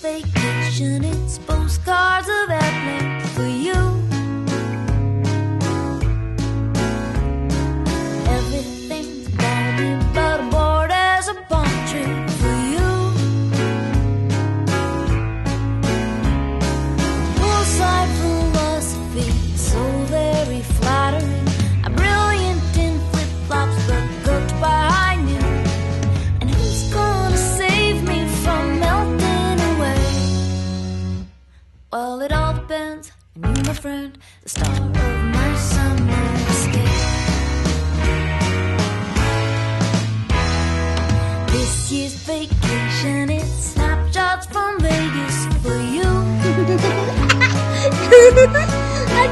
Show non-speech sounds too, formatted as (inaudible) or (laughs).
vacation, it's Well, it all depends on you, my friend, the star of my summer escape. This year's vacation it's snapshots from Vegas for you. (laughs) I